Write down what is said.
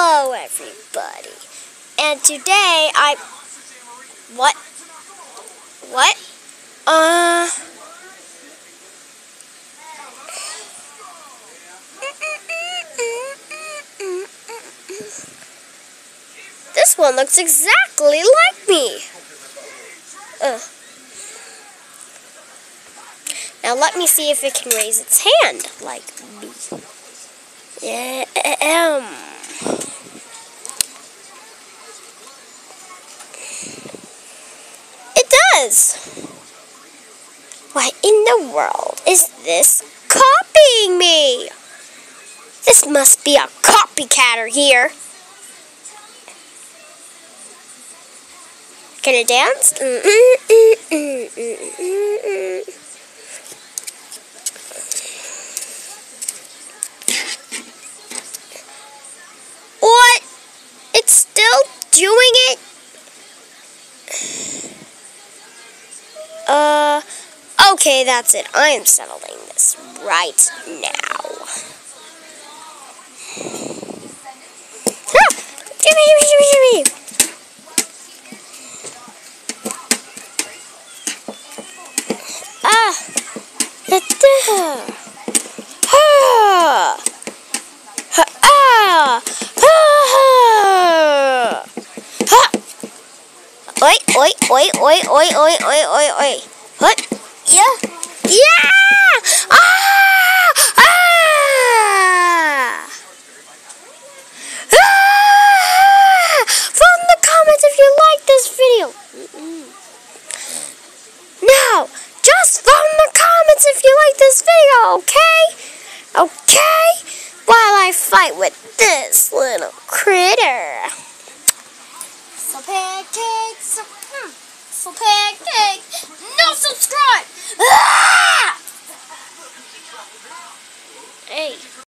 Hello, everybody. And today I. What? What? Uh. This one looks exactly like me. Uh. Now let me see if it can raise its hand like me. Yeah. Does. Why in the world is this copying me? This must be a copycatter here. Can it dance? Mm -mm -mm what? It's still doing it? Okay, that's it. I am settling this right now. Ah! Ah! Da-da! Ha! Ha! Ah! Ha! Ha! Oi, oi, oi, oi, oi, oi, oi, oi, oi. What? Yeah. Yeah! Ah! Ah! Ah! From the comments if you like this video. Now, just from the comments if you like this video, okay? Okay? While I fight with this little critter.